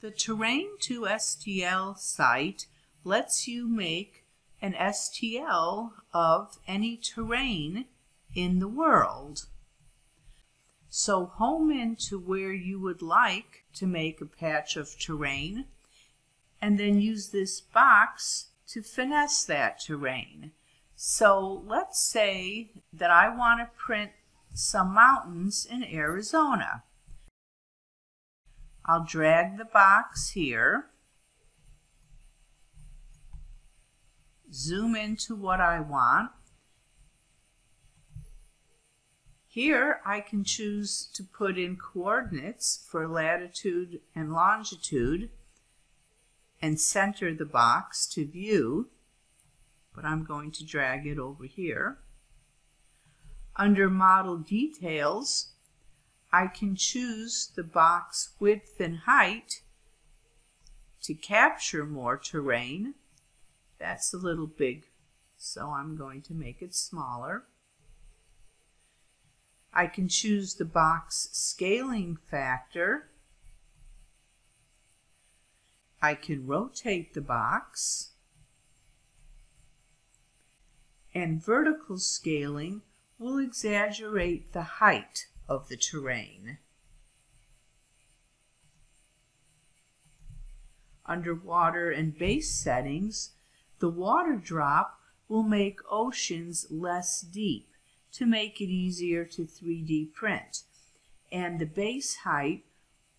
The Terrain2STL site lets you make an STL of any terrain in the world. So home into where you would like to make a patch of terrain and then use this box to finesse that terrain. So let's say that I want to print some mountains in Arizona. I'll drag the box here, zoom into what I want. Here I can choose to put in coordinates for latitude and longitude and center the box to view, but I'm going to drag it over here. Under Model Details, I can choose the box width and height to capture more terrain. That's a little big, so I'm going to make it smaller. I can choose the box scaling factor. I can rotate the box. And vertical scaling will exaggerate the height of the terrain. Under water and base settings, the water drop will make oceans less deep to make it easier to 3D print. And the base height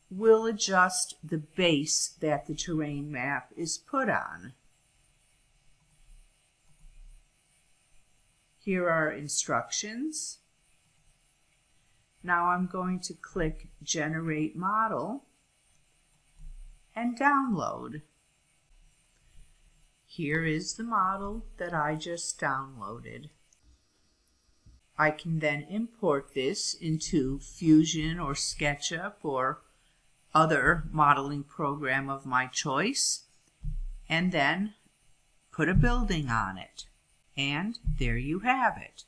will adjust the base that the terrain map is put on. Here are instructions. Now I'm going to click Generate Model and Download. Here is the model that I just downloaded. I can then import this into Fusion or SketchUp or other modeling program of my choice and then put a building on it. And there you have it.